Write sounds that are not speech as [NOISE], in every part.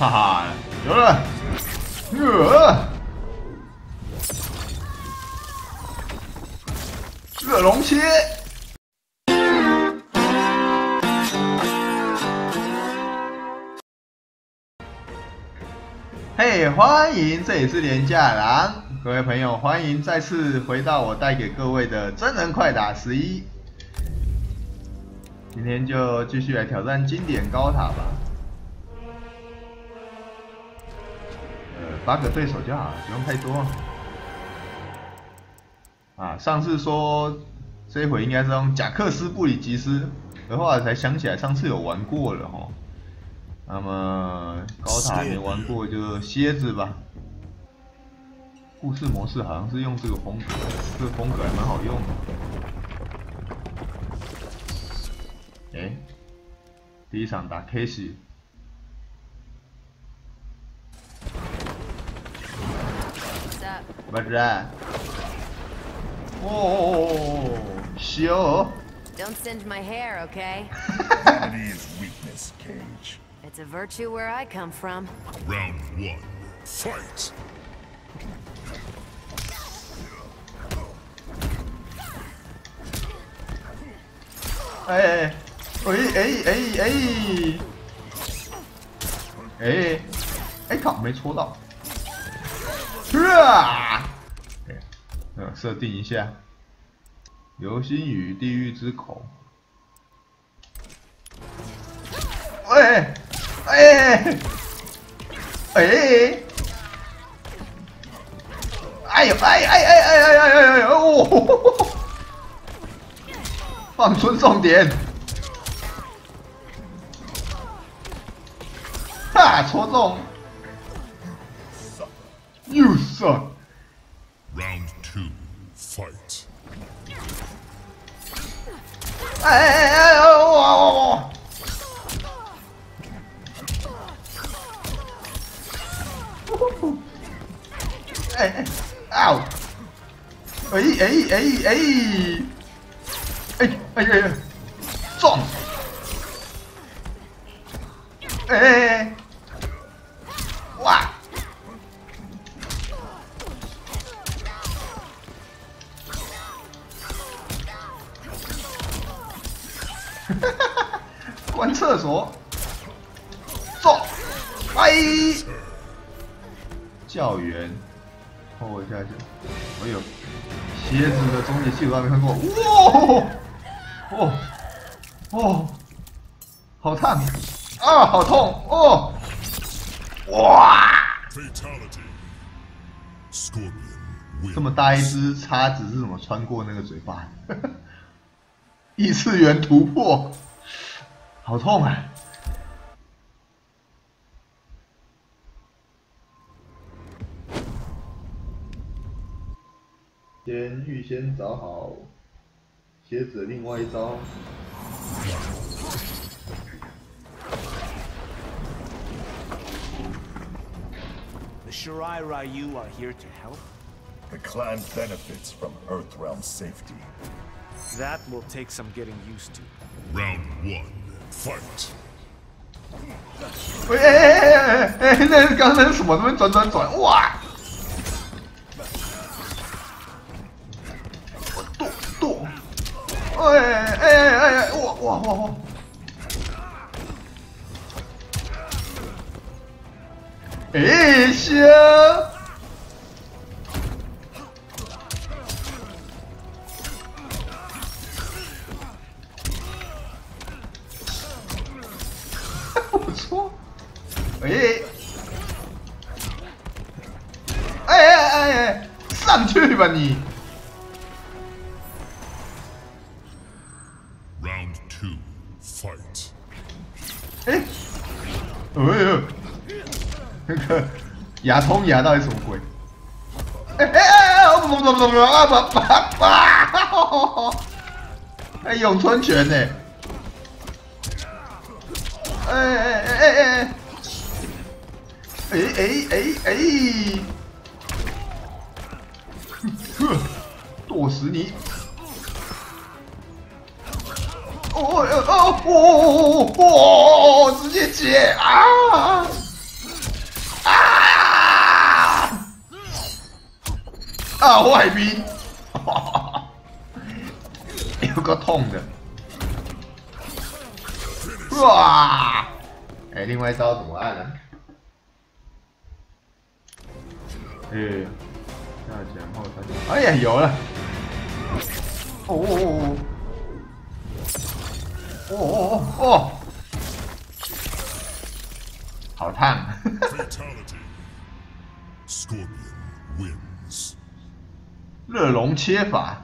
哈哈，有了，呃，热龙切。嘿，欢迎，这里是廉价狼，各位朋友，欢迎再次回到我带给各位的真人快打十一。今天就继续来挑战经典高塔吧。呃，八个对手就好，不用太多。啊，上次说这回应该是用贾克斯布里吉斯，然后来才想起来上次有玩过了哈。那么高塔没玩过就蝎子吧。故事模式好像是用这个风格，这个风格还蛮好用的。哎，第一场打 K 西，不是？哦，修。Don't singe my hair, okay? [LAUGHS] Vanity is weakness, Cage. It's a virtue where I come from. Round one, fight! 哎哎哎哎哎哎哎靠，没戳到！ 啊！嗯，设定一下，流星雨地狱之口。喂！哎！哎！哎呦！哎哎哎哎哎哎哎哎！哦！放尊重点！哈，戳中 You suck. Round two, fight. Ow! Ow! Ấy, ấy, ấy, ấy! Ấy, ấy, ấy! Chọn! Ê! 这.么大一只叉子是怎么穿过那个嘴巴？[LAUGHS] 异次元突破，好痛啊！先预先找好鞋子的另外一招。The Shirai Ryu are here to help. The clan benefits from Earthrealm safety. That will take some getting used to. Round one, fight! 喂，哎哎哎哎哎，那是刚才是什么？那边转转转，哇！我剁剁，哎哎哎哎哎，哇哇哇哇！哎，香！ 吧你！Round two, fight! 哎，哎呦，那个牙通牙到底什么鬼？哎哎哎哎，不不不不不啊不不啊！[LAUGHS] 哎，咏春拳呢？哎哎哎哎哎！哎哎哎哎！剁死你！哦哦哦哦哦！直接接啊！啊！啊！外宾，[LAUGHS] 有个痛的，哇！哎，另外一招怎么按呢、啊？哎、欸，下前后三点，哎呀，有了。哦哦哦哦哦哦哦！好烫！热熔切法。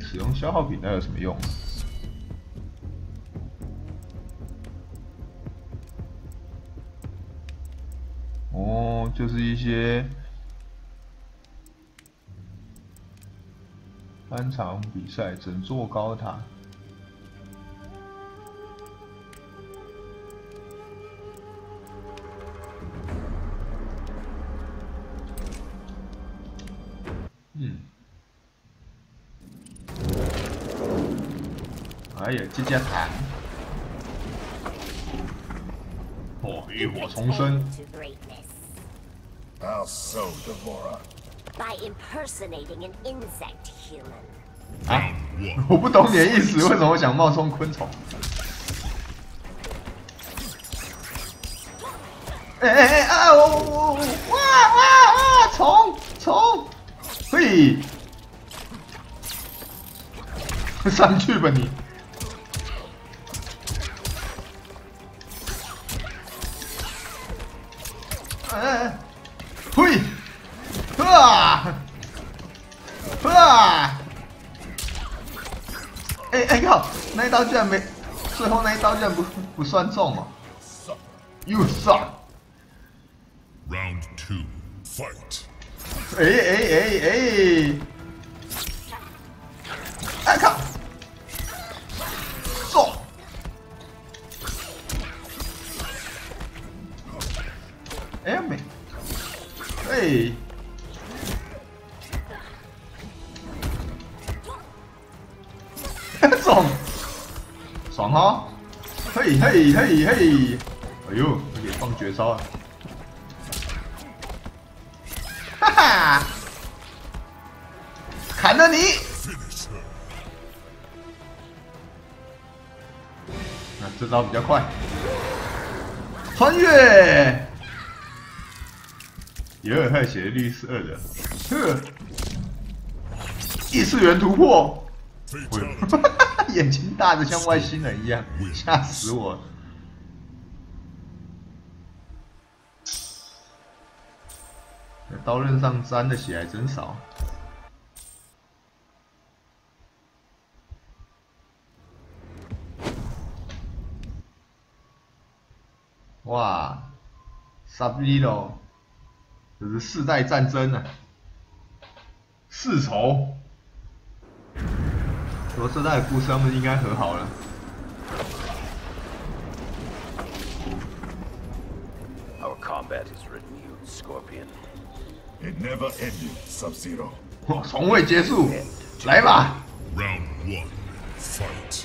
使用消耗品那有什么用？哦，就是一些单场比赛整座高塔。嗯。哎呀，这家谈。哦，浴火重生。To greatness How so, Devora? by impersonating an insect human. 啊，我不懂你的意思，为什么想冒充昆虫？哎哎哎啊！我我我哇哇哇！虫虫，嘿，上去吧你！哎哎哎，嘿，啊！啊！哎哎靠！那一刀居然没，最后那一刀居然不不算中哦。You suck！Round two. Fight. 哎哎哎哎！哎靠！嘿嘿！哎呦，他给放绝招啊！哈哈，砍了你.那这招比较快，穿越。有尔泰血率是二的，呵，异次元突破。Fatality. [LAUGHS] 眼睛大的像外星人一样，吓死我刀刃上沾的血还真少。哇，萨比罗，这是世代战争啊，世仇。说这代的故事，他们应该和好了。Combat is renewed, Scorpion. It never ended, Sub-Zero. 哇，从未结束，来吧，Round one. Fight.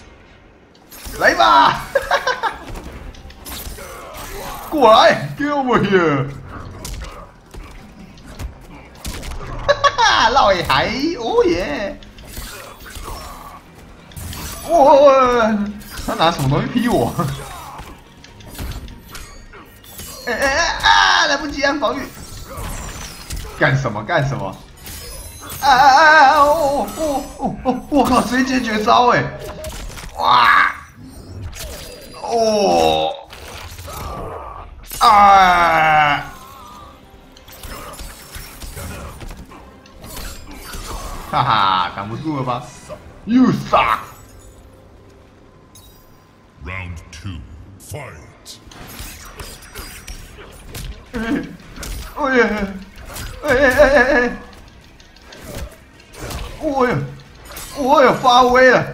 来吧，过来，Get over here，哈哈，老爷还，哦耶，哇，他拿什么东西劈我？哎哎哎啊！来不及按防御，干什么干什么？啊啊啊啊！哦哦哦哦！我靠，直接接绝招哎！哇！哦！啊！哈哈，挡不住了吧？You suck！Round two. Fight. [LAUGHS] 哎呀！哎哎哎哎哎！我有，我有发威了！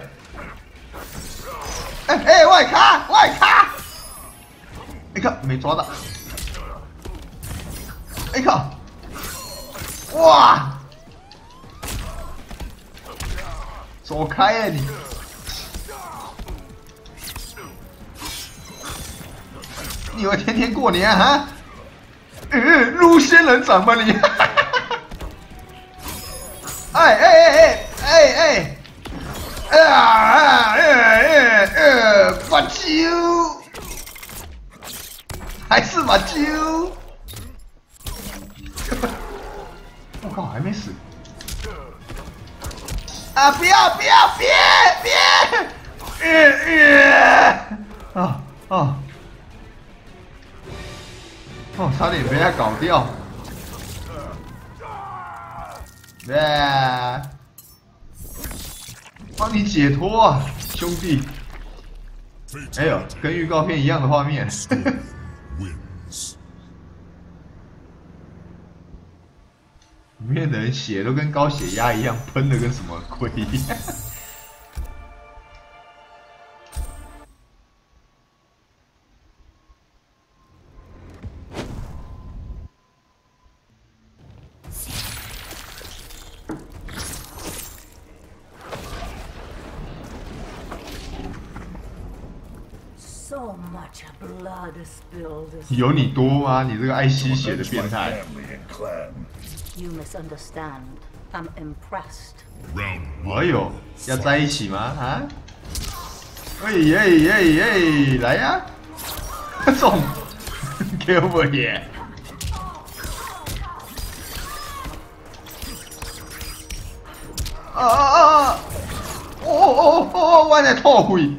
哎哎，外卡，外卡！哎看，没抓到！哎靠！哇！走开呀你！你以为天天过年啊？嗯，撸仙人掌吗你？哎哎哎哎哎哎！啊啊哎哎哎！马啾，还是马啾？我靠，还没死！啊！不要不要别别！呃呃！啊啊！哦，差点被他搞掉。耶！帮你解脱啊，兄弟！哎呦，跟预告片一样的画面。[LAUGHS] 里面的人血都跟高血压一样，喷的跟什么鬼一样。有你多吗你这个爱吸血的变态。You misunderstand. I'm impressed. 哎呦要在一起吗？啊？诶耶耶耶来呀。快走给我点啊啊啊啊哦哦哦我还在逃回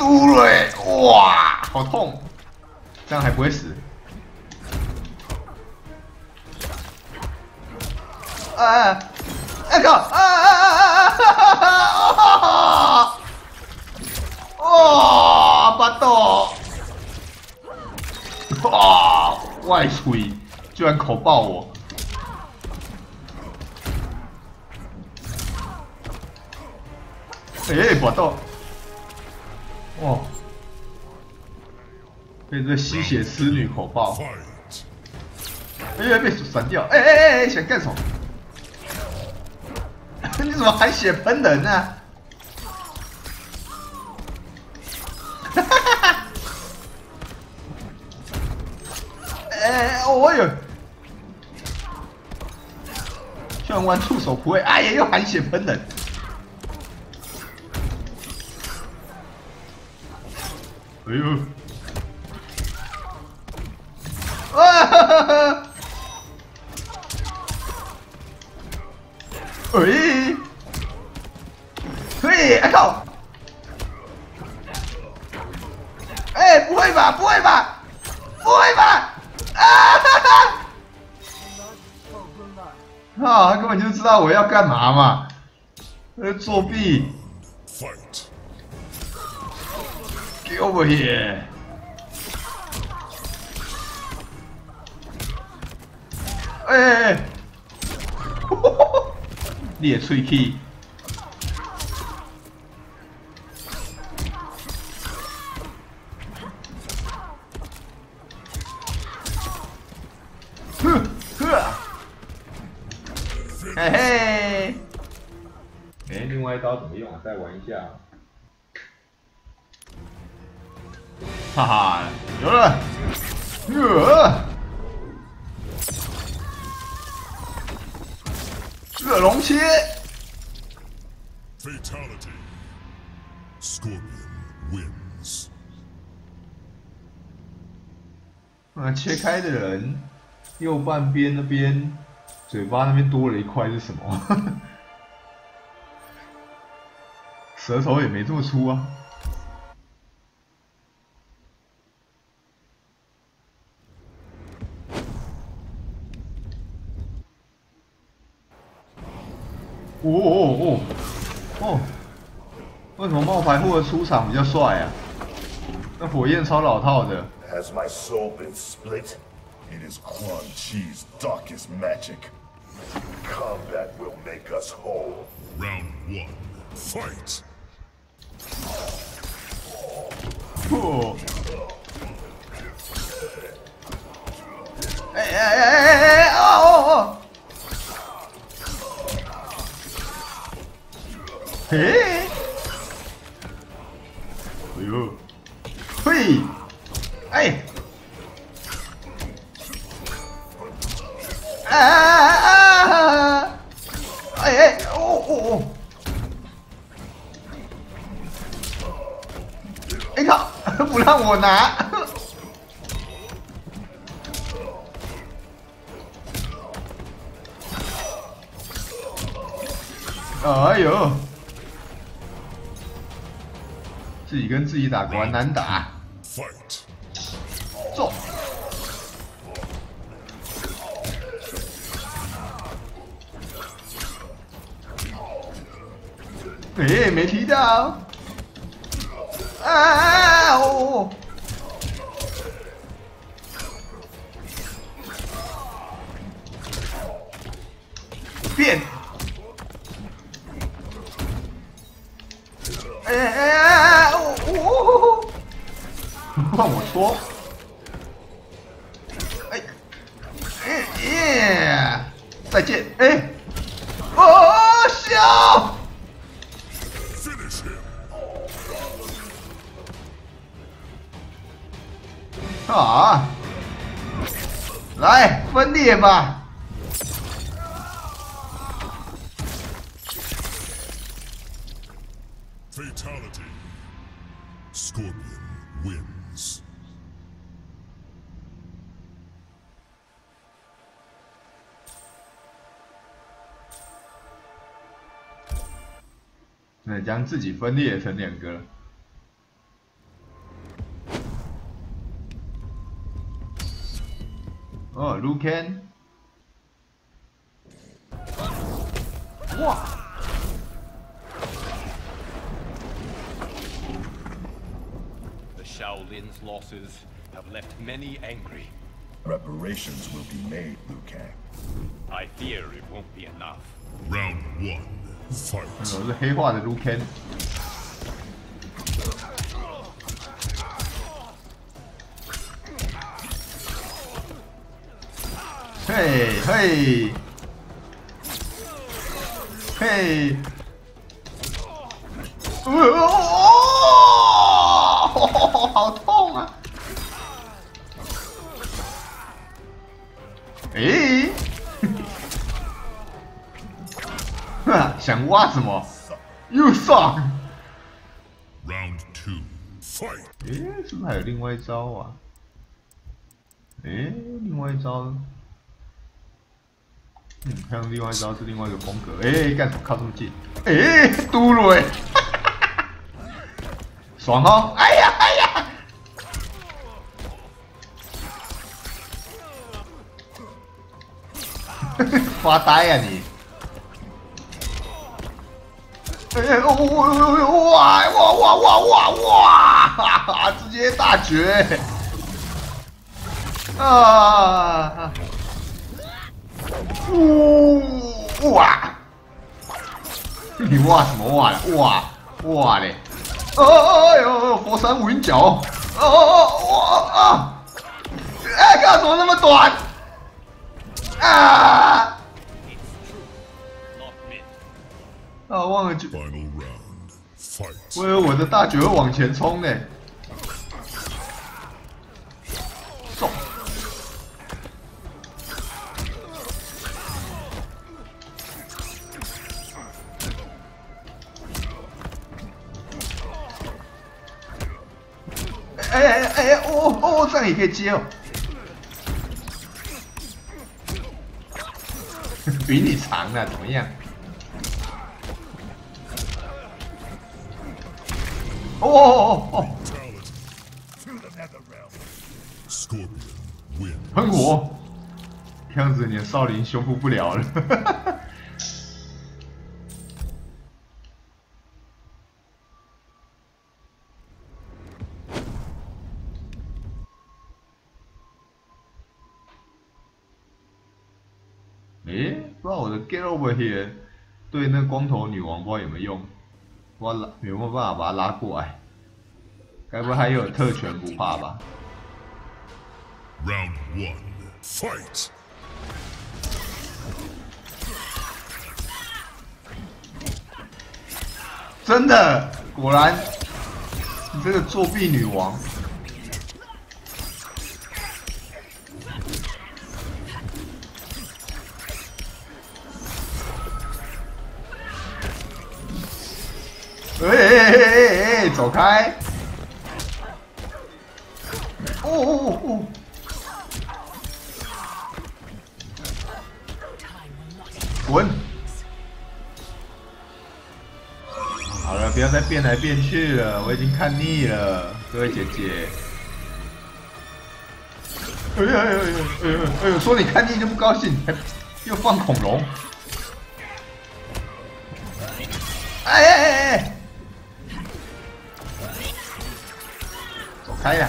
嘟了，哇，好痛！这样还不会死？哎，哎哥，哎哎哎哎哎，哈哈哈哈哈！哦，巴啊，哇，外吹，居然口爆我！哎，巴豆。哇，被这吸血痴女口爆！哎呀，被闪掉！哎哎哎哎，想干什么？你怎么还血喷人呢、啊？哈哈哈！哎，我有，居然玩触手不会，哎呀，又含血喷人！哎呦！啊哈哈哈！喂，喂，哎靠！哎，不会吧，不会吧，不会吧！啊哈哈！啊，他根本就知道我要干嘛嘛，呃，作弊 Fight. Over here！哎哎哎！[LAUGHS] 裂喙齿。[LAUGHS] 哼呵，嘿嘿。哎，另外一刀怎么用啊？再玩一下。哈哈，有了。呃。热龙切，啊，切开的人右半边那边嘴巴那边多了一块是什么？[LAUGHS] 舌头也没这么粗啊。哦哦哦哦！为什么冒牌货的出场比较帅啊？那火焰超老套的。 Has my soul been split? It is Quan Chi's darkest magic. Combat will make us whole. Round one. Fight. 哦！哎哎哎哎哎！哦 嘿，哎呦，嘿，哎，啊啊啊！哎哎，哦哦哦！哎呀，不让我拿！哎呦，自己跟自己打果然难打。走。哎，没踢到。啊哦！变。哎哎哎！我哦！换我说。哎，哎耶！再见，哎，哦，笑。Finish him. 啊！来分裂吧！将自己分裂成两个。哦，Lucan，哇 Shaolin's losses have left many angry. Reparations will be made, Liu Kang. I fear it won't be enough. Round one. 我是黑化的 Lucan。嘿。嘿，嘿，哦，好痛啊！诶，[LAUGHS] 想挖什么？You two. Fight. 诶，是不是还有另外一招啊？诶，另外一招，嗯，看另外一招是另外一个风格。诶，干什么靠这么近？诶，嘟了诶，[LAUGHS] 爽哦！哎呀哎呀！[LAUGHS] 发呆呀、你！哇哇哇哇哇哇！哈哈，直接大绝！啊！呜哇！你哇什么哇了？哇哇嘞！哦哦哟，佛山无影脚！哦哦哦啊！哎，靠，怎么那么短？啊！啊，忘了.我以为我的大绝会往前冲呢。送。哎哎哎哎！哦哦，这样也可以接哦。[LAUGHS] 比你长啊，怎么样？哦哦哦哦，喷火，看样子你的少林修复不了了。哈哈哈，诶，不知道我的 get over here 对那光头女王不知道有没有用。不知道拉有没有办法把他拉过来？该不会还有特权不怕吧？Round one. Fight. 哎真的，果然，你这个作弊女王。哎哎哎哎哎，走开！哦哦哦哦！滚！好了，不要再变来变去了，我已经看腻了，各位姐姐。哎呀哎呀哎呀哎呀哎呦！说你看腻就不高兴，又放恐龙。走开呀！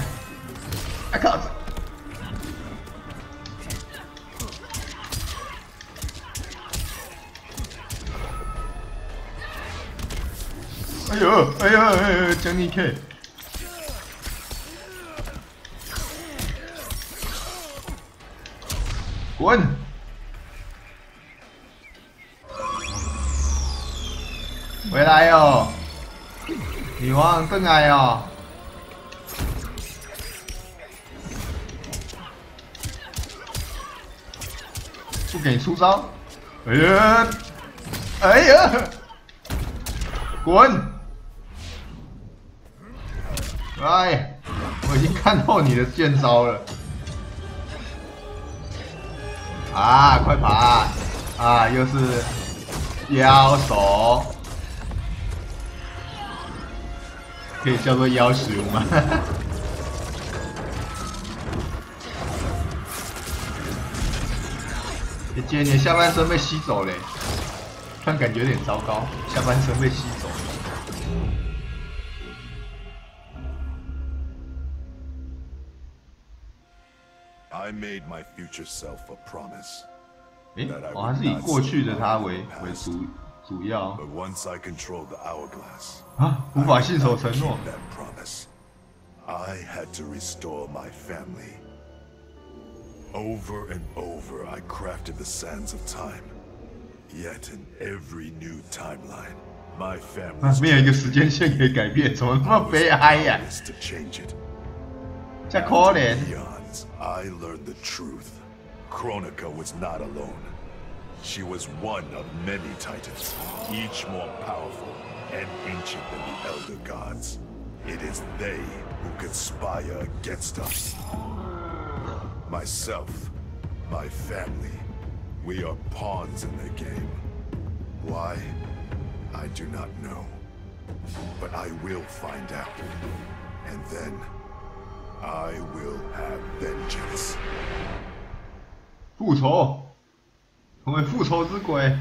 哎靠！哎呦哎呦哎呦！将你 K！滚！回来哟！女王邓来哟！不给你出招！哎呀！哎呀！滚！哎，我已经看透你的剑招了。啊，快爬！啊，又是妖手，可以叫做妖熊吗？[LAUGHS] 姐姐，你下半身被吸走嘞，突然感觉有点糟糕，下半身被吸走。I made my future self a promise. 诶，哦，还是以过去的他为为主主要 But once I controlled the hourglass, 啊，无法信守承诺. I had to restore my family. Over and over, I crafted the sands of time. Yet in every new timeline, my 啊 family's 没有一个时间线可以改变，怎么那么悲哀呀、 powerless to change it. 这可怜。 Eons, I learned the truth. Kronika was not alone. She was one of many titans, each more powerful and ancient than the Elder Gods. It is they who conspire against us. Myself, my family, we are pawns in their game. Why? I do not know. But I will find out. And then I will have vengeance. 复仇，成为复仇之鬼。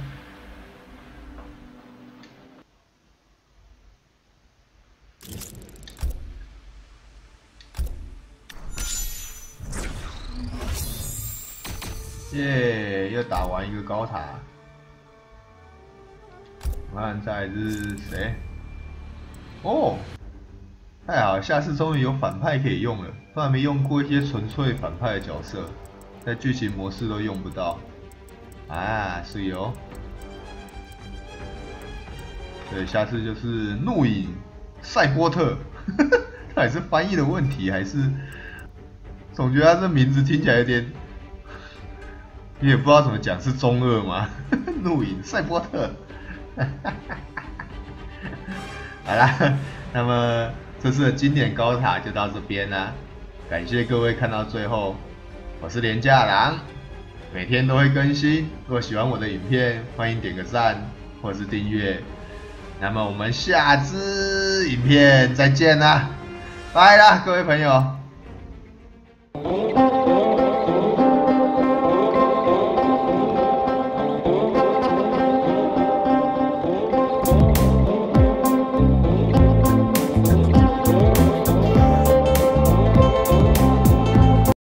耶，又打完一个高塔。我看再来是谁？哦，太好，下次终于有反派可以用了，从来没用过一些纯粹反派的角色。在剧情模式都用不到啊，是有。对，下次就是怒影赛波特，[LAUGHS] 到底是翻译的问题，还是总觉得他这名字听起来有点，你也不知道怎么讲，是中二吗？[LAUGHS] 怒影赛波特，[LAUGHS] 好啦，那么这次的经典高塔就到这边啦，感谢各位看到最后。我是廉价狼，每天都会更新。如果喜欢我的影片，欢迎点个赞或是订阅。那么我们下支影片再见啦，拜啦，各位朋友。